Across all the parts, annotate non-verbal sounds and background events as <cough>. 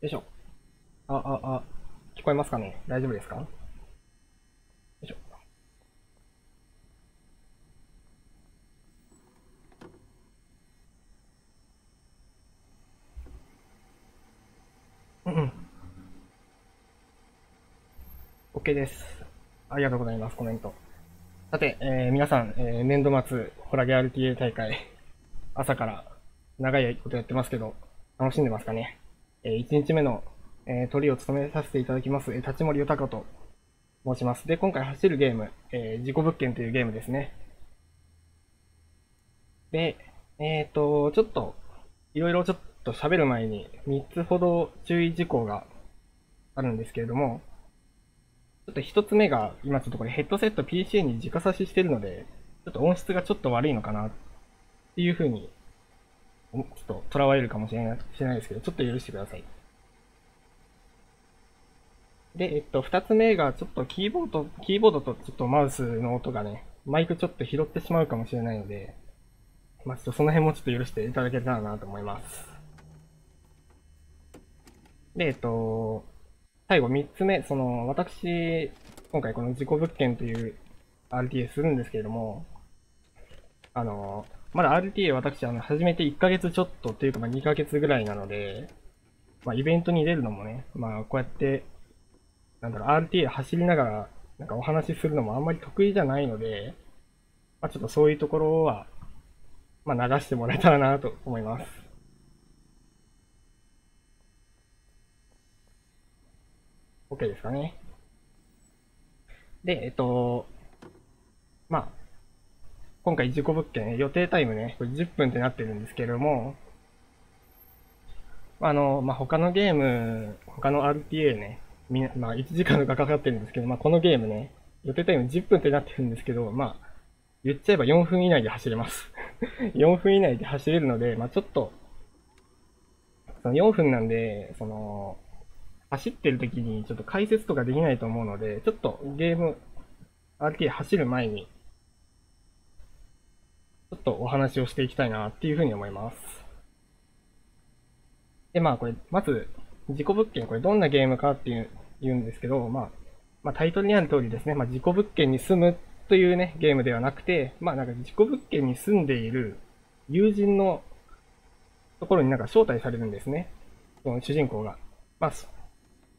よいしょ。あ、あ、あ、聞こえますかね？大丈夫ですか？よいしょ。うんうん。OK です。ありがとうございます、コメント。さて、えー皆さん、えー年度末、ホラゲ RTA 大会、朝から長いことやってますけど、楽しんでますかね？えー、1日目の、えー、鳥を務めさせていただきます、えー立森豊と申します。で、今回走るゲーム、えー、自己物件というゲームですね。で、えっ、と、ちょっと、いろいろちょっと喋る前に、3つほど注意事項があるんですけれども、ちょっと1つ目が、今ちょっとこれヘッドセット PCA に直差ししてるので、ちょっと音質がちょっと悪いのかなっていうふうにちょっと囚われるかもしれないしないですけど、ちょっと許してください。で、えっと、二つ目が、ちょっとキーボード、キーボードとちょっとマウスの音がね、マイクちょっと拾ってしまうかもしれないので、まあ、ちょっとその辺もちょっと許していただけたらなと思います。で、えっと、最後三つ目、その、私、今回この自己物件という RTA するんですけれども、あの、まだ RTA 私、あの、始めて1ヶ月ちょっとっていうか、まあ2ヶ月ぐらいなので、まあイベントに出るのもね、まあこうやって、なんだろう、RTA 走りながら、なんかお話しするのもあんまり得意じゃないので、まあちょっとそういうところは、まあ流してもらえたらなと思います。OK ですかね。で、えっと、まあ、今回事故物件、予定タイムね、これ10分ってなってるんですけれども、あの、まあ、他のゲーム、他の RTA ね、みまあ、1時間がかかってるんですけど、まあ、このゲームね、予定タイム10分ってなってるんですけど、まあ、言っちゃえば4分以内で走れます。<laughs> 4分以内で走れるので、まあ、ちょっと、その4分なんで、その、走ってる時にちょっと解説とかできないと思うので、ちょっとゲーム、RTA 走る前に、ちょっとお話をしていきたいなっていうふうに思います。で、まあこれ、まず、自己物件、これどんなゲームかっていう、言うんですけど、まあ、まあタイトルにある通りですね、まあ自己物件に住むというね、ゲームではなくて、まあなんか自己物件に住んでいる友人のところになんか招待されるんですね。その主人公が。まあ、そ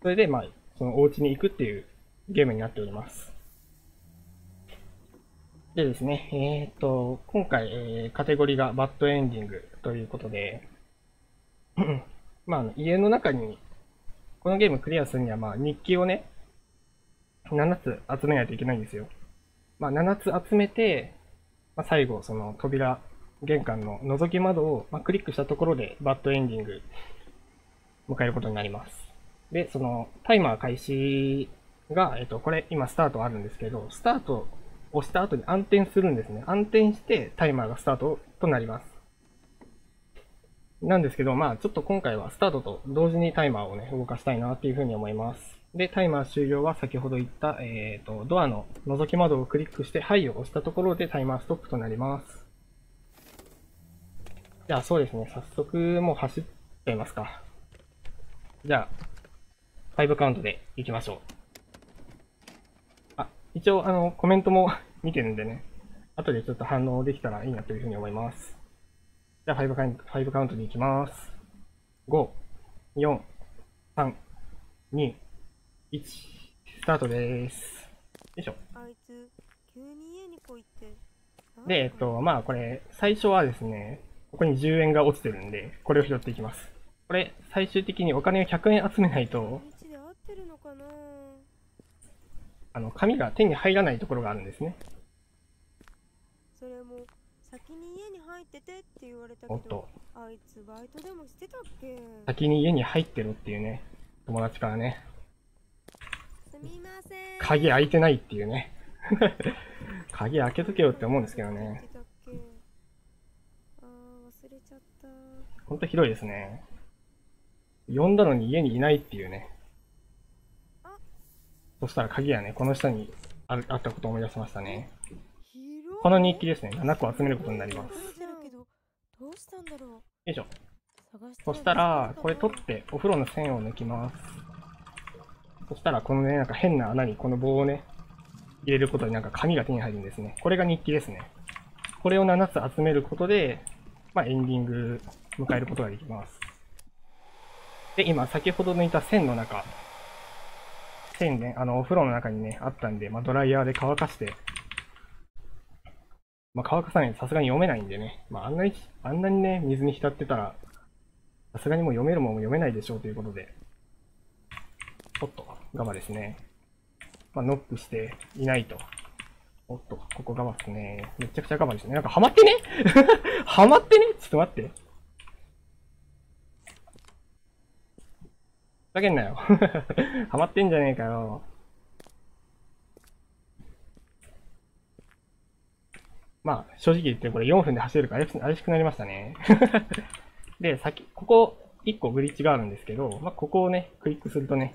それでまあ、そのお家に行くっていうゲームになっております。でですね、えっ、と、今回、えーカテゴリーがバッドエンディングということで、<clears throat> まあ、家の中に、このゲームクリアするには、まあ、日記をね、7つ集めないといけないんですよ。まあ、7つ集めて、まあ、最後、その扉、玄関の覗き窓を、まあ、クリックしたところで、バッドエンディング、迎えることになります。で、その、タイマー開始が、えっと、これ、今スタートあるんですけど、スタート押した後に暗転するんですね。暗転してタイマーがスタートとなります。なんですけど、まあちょっと今回はスタートと同時にタイマーをね、動かしたいなっていうふうに思います。で、タイマー終了は先ほど言った、えっ、と、ドアの覗き窓をクリックして、はいを押したところでタイマーストップとなります。じゃあそうですね、早速もう走っちゃいますか。じゃあ、5カウントで行きましょう。あ、一応、あの、コメントも <laughs> 見てるんでね、後でちょっと反応できたらいいなというふうに思います。じゃあ5カウント、5カウントでいきます。5、4、3、2、1、スタートです。よいしょ。で、えっと、まあこれ、最初はですね、ここに10円が落ちてるんで、これを拾っていきます。これ、最終的にお金を100円集めないと、道で合ってるのかなあの、紙が手に入らないところがあるんですね。それも先に家に入っててって言われたけどあいつバイトでもしてたっけ？先に家に入ってろっていうね、友達からね、すみません鍵開いてないっていうね。<laughs> 鍵開けとけよって思うんですけどね。あー忘れちゃったほんとひどいですね。呼んだのに家にいないっていうねあ。そしたら鍵がね、この下にあったことを思い出しましたね。この日記ですね、7個集めることになります。よいしょ。そしたら、これ取ってお風呂の線を抜きます。そしたら、このね、なんか変な穴にこの棒をね、入れることでなんか紙が手に入るんですね。これが日記ですね。これを7つ集めることで、まあ、エンディング迎えることができます。で、今、先ほど抜いた線の中、線ね、あの、お風呂の中にね、あったんで、まあ、ドライヤーで乾かして、まあ、乾かさないとさすがに読めないんでね、まあ、あんなに、あんなにね、水に浸ってたら、さすがにもう読めるもんも読めないでしょうということで、おっと、ガバですね。まあ、ノックしていないと。おっと、ここガバですね。めちゃくちゃガバですね。なんかハマってね？<laughs> ハマってね？ちょっと待って。ふざけんなよ。<laughs> ハマってんじゃねえかよ。まあ、正直言ってこれ4分で走れるから怪しくなりましたね。<laughs> で、先、ここ、1個グリッチがあるんですけど、まあ、ここをね、クリックするとね、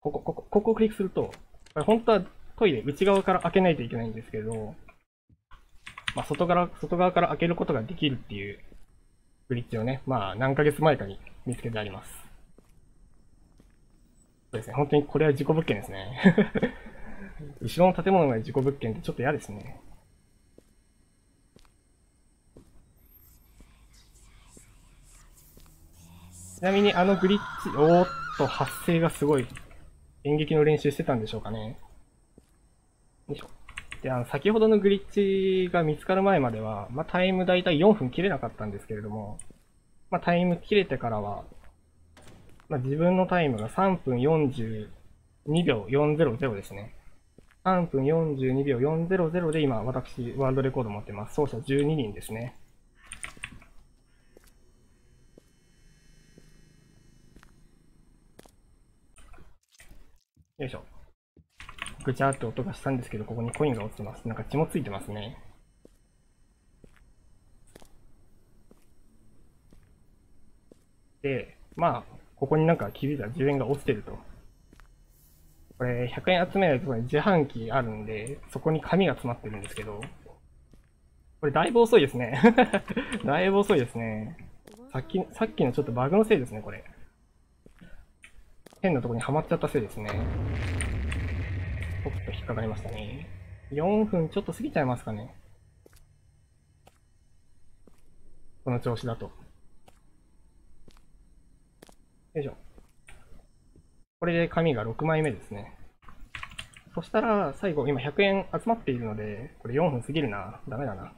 ここ、ここ、ここをクリックすると、これ本当はトイレ内側から開けないといけないんですけど、まあ、外から、外側から開けることができるっていうグリッチをね、まあ、何ヶ月前かに見つけてあります。そうですね、本当にこれは事故物件ですね。<laughs> 後ろの建物が事故物件ってちょっと嫌ですね。ちなみにあのグリッチ、おーっと発生がすごい演劇の練習してたんでしょうかね。よいしょ。で、あの、先ほどのグリッチが見つかる前までは、まあ、タイムだいたい4分切れなかったんですけれども、まあ、タイム切れてからは、まあ、自分のタイムが3分42秒400ですね。3分42秒400で今、私、ワールドレコード持ってます。走者12人ですね。よいしょ。ぐちゃって音がしたんですけど、ここにコインが落ちてます。なんか血もついてますね。で、まあ、ここになんか気づいたら10円が落ちてると。これ、100円集めないところに自販機あるんで、そこに紙が詰まってるんですけど、これだいぶ遅いですね。だいぶ遅いですね。さっき、さっきのちょっとバグのせいですね、これ。変なとこにはまっちゃったせいですね。おっと引っかかりましたね。4分ちょっと過ぎちゃいますかね。この調子だと。よいしょ。これで紙が6枚目ですね。そしたら、最後、今100円集まっているので、これ4分過ぎるな。ダメだな。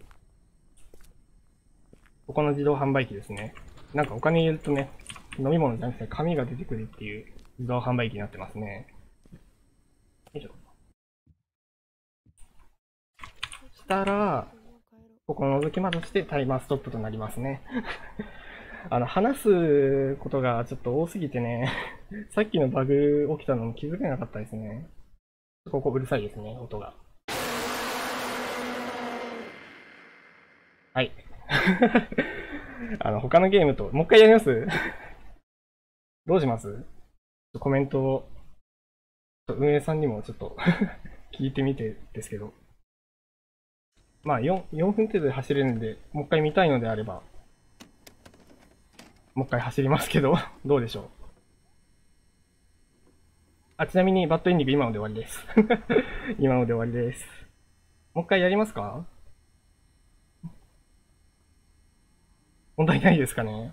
ここの自動販売機ですね。なんかお金入れるとね、飲み物じゃなくて紙が出てくるっていう自動販売機になってますね。よいしょ。そしたら、ここを覗き窓してタイマーストップとなりますね。あの、話すことがちょっと多すぎてね、<laughs> さっきのバグ起きたのも気づけなかったですね。ここうるさいですね、音が。はい。<laughs> あの、他のゲームと、もう一回やります？どうします？コメントを、運営さんにもちょっと <laughs> 聞いてみてですけど。まあ4、4分程度で走れるんで、もう一回見たいのであれば、もう一回走りますけど、<laughs> どうでしょう？あ、ちなみにバッドエンディング今ので終わりです。<laughs> 今ので終わりです。もう一回やりますか？問題ないですかね？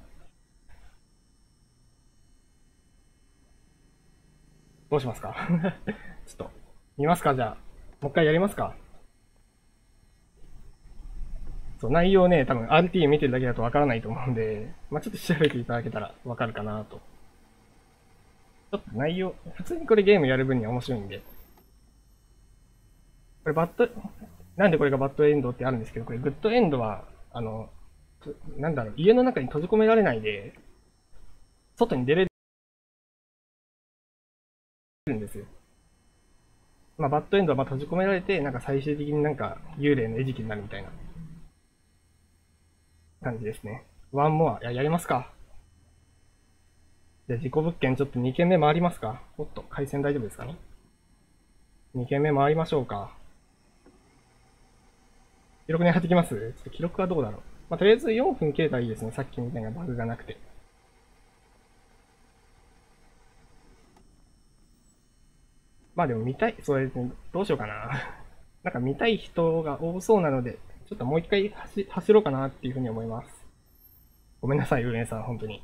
どうしますか？<laughs> ちょっと、見ますか？じゃあ。もう一回やりますか？そう、内容ね、多分 RT 見てるだけだとわからないと思うんで、<laughs> まあちょっと調べていただけたらわかるかなと。ちょっと内容、普通にこれゲームやる分には面白いんで。これバッド、なんでこれがバッドエンドってあるんですけど、これグッドエンドは、あの、なんだろう、家の中に閉じ込められないで、外に出れるんですよ。まあ、バッドエンドはまあ閉じ込められて、なんか最終的になんか幽霊の餌食になるみたいな感じですね。 One more。や、やりますか。じゃあ、事故物件ちょっと2軒目回りますか。おっと、回線大丈夫ですかね。2軒目回りましょうか。記録狙ってきますちょっと記録はどうだろう。まあ、とりあえず4分切れたらいいですね。さっきみたいなバグがなくて。まあでも見たい、それ。どうしようかな。<laughs> なんか見たい人が多そうなので、ちょっともう一回走ろうかなっていうふうに思います。ごめんなさい、ウレンさん、本当に。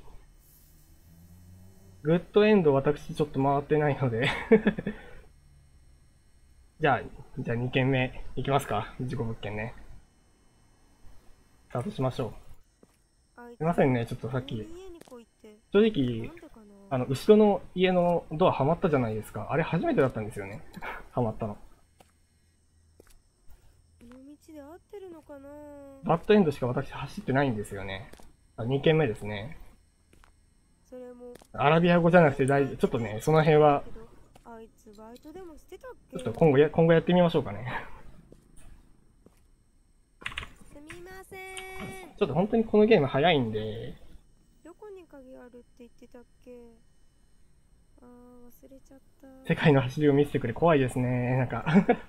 グッドエンド私ちょっと回ってないので <laughs> じゃあ、じゃあ2件目いきますか。事故物件ね。スタートしましょう。すいませんね、ちょっとさっき、正直、あの、後ろの家のドアはまったじゃないですか。あれ初めてだったんですよね。<laughs> はまった。の道で合ってるのかなバッドエンドしか私走ってないんですよね。あ2件目ですね。それもアラビア語じゃなくて大丈夫。ちょっとね、その辺は、あいつバイトでもしてたっけ？ちょっと今後や、今後やってみましょうかね。すみませんちょっと本当にこのゲーム早いんで、どこに鍵あるって言ってたっけ？あー忘れちゃった世界の走りを見せてくれ。怖いですね。なんか、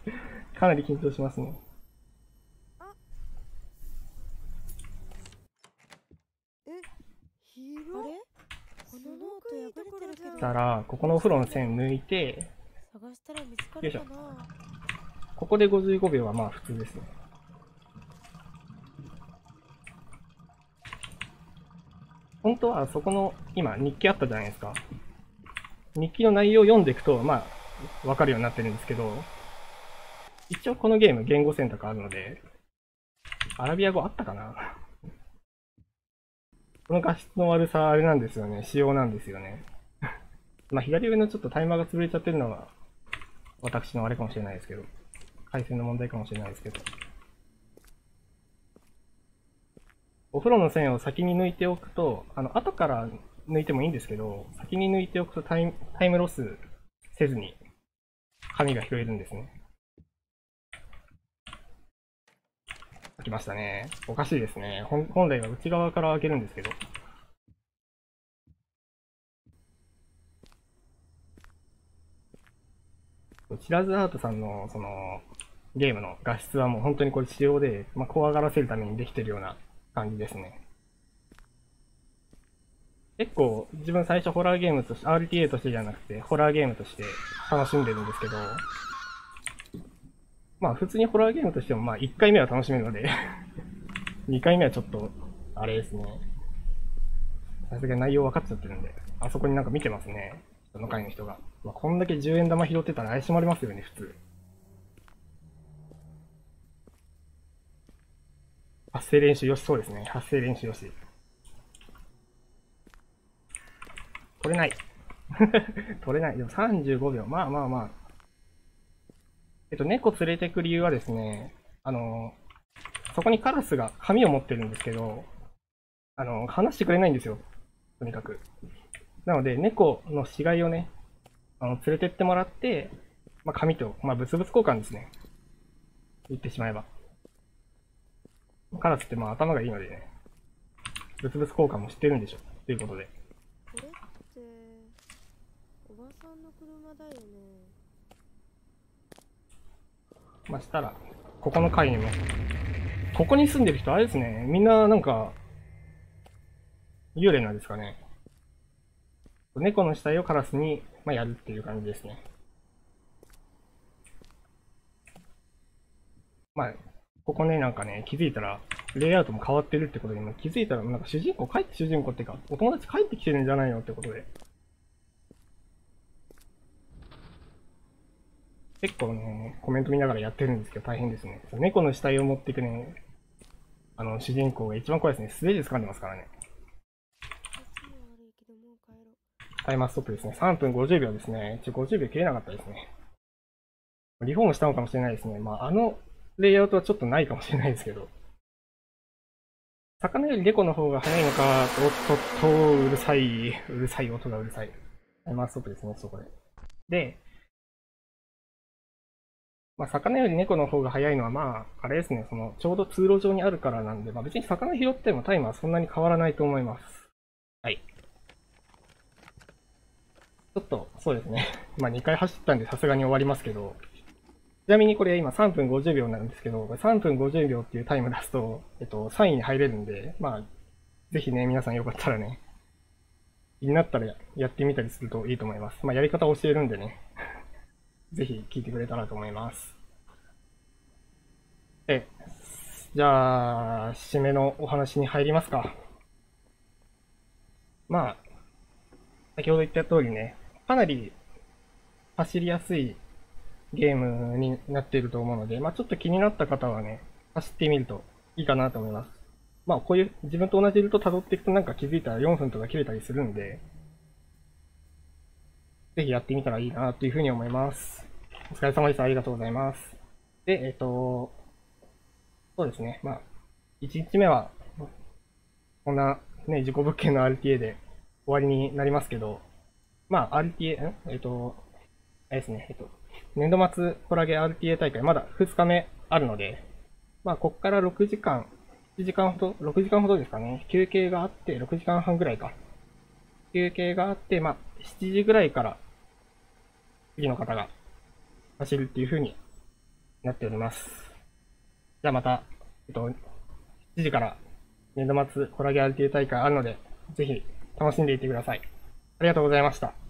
<laughs> かなり緊張しますね。え広あれこのノート破れてるけどしたら、ここのお風呂の線抜いて、探したら見つかるかな。ここで55秒はまあ普通ですね。本当はそこの、今日記あったじゃないですか。日記の内容を読んでいくと、まあ、わかるようになってるんですけど、一応このゲーム言語選択あるので、アラビア語あったかな？この画質の悪さ、あれなんですよね。仕様なんですよね。<laughs> まあ、左上のちょっとタイマーが潰れちゃってるのは、私のあれかもしれないですけど。回線の問題かもしれないですけど。お風呂の線を先に抜いておくと、あの、後から抜いてもいいんですけど、先に抜いておくとタイムロスせずに紙が拾えるんですね。開きましたね。おかしいですね。本本来は内側から開けるんですけど。チラズアートさんのそのゲームの画質はもう本当にこれ仕様で、まあ、怖がらせるためにできてるような感じですね。結構自分最初ホラーゲームとして、RTA としてじゃなくてホラーゲームとして楽しんでるんですけど、まあ普通にホラーゲームとしてもまあ1回目は楽しめるので <laughs> 2回目はちょっと、あれですね。さすがに内容分かっちゃってるんで、あそこになんか見てますね。その回の人が。まあ、こんだけ10円玉拾ってたら怪しまれますよね、普通。発声練習よし、そうですね。発声練習よし。取れない。<laughs> 取れない。でも35秒。まあまあまあ。えっと、猫連れてく理由はですね、あの、そこにカラスが紙を持ってるんですけど、あの、話してくれないんですよ。とにかく。なので、猫の死骸をね、あの、連れてってもらって、まあ、紙と、まあ、物々交換ですね。言ってしまえば。カラスってまあ頭がいいのでね、物々交換も知ってるんでしょ。ということで。これっておばさんの車だよねまあ、したら、ここの階にも、ここに住んでる人、あれですね、みんななんか、幽霊なんですかね。猫の死体をカラスに、まあ、やるっていう感じですね。まあ、ここね、なんかね、気づいたら、レイアウトも変わってるってことにも気づいたら、なんか主人公帰って主人公っていうか、お友達帰ってきてるんじゃないのってことで。結構ね、コメント見ながらやってるんですけど大変ですね。猫の死体を持っていくね、あの、主人公が一番怖いですね。素手で掴んでますからね。タイマーストップですね。3分50秒ですね。一応50秒切れなかったですね。リフォームしたのかもしれないですね。まあ、あのレイアウトはちょっとないかもしれないですけど。魚より猫の方が早いのか、おっとっと、うるさい。うるさい、音がうるさい。タイマーストップですね、そこで。で、まあ、魚より猫の方が早いのは、まあ、あれですね、その、ちょうど通路上にあるからなんで、まあ別に魚拾ってもタイムはそんなに変わらないと思います。はい。ちょっと、そうですね。<laughs> まあ2回走ったんでさすがに終わりますけど、ちなみにこれ今3分50秒なんですけど、3分50秒っていうタイム出すと、えっと、3位に入れるんで、まあ、ぜひね、皆さんよかったらね、気になったらやってみたりするといいと思います。まあ、やり方を教えるんでね。ぜひ聞いてくれたらと思います。え、じゃあ、締めのお話に入りますか。まあ、先ほど言った通りね、かなり走りやすいゲームになっていると思うので、まあちょっと気になった方はね、走ってみるといいかなと思います。まあこういう自分と同じルート辿っていくとなんか気づいたら4分とか切れたりするんで、ぜひやってみたらいいなというふうに思います。お疲れ様です。ありがとうございます。で、えっ、と、そうですね。まあ、1日目は、こんなね、自己物件の RTA で終わりになりますけど、まあ、RTA、ん？えっ、と、あれですね、えっ、と、年度末コラゲ RTA 大会、まだ2日目あるので、まあ、こっから6時間、7時間ほど、6時間ほどですかね、休憩があって、6時間半ぐらいか。休憩があって、まあ、7時ぐらいから、次の方が走るっていう風になっております。じゃあまた、えっと、7時から年度末コラゲ RTA 大会あるので、ぜひ楽しんでいってください。ありがとうございました。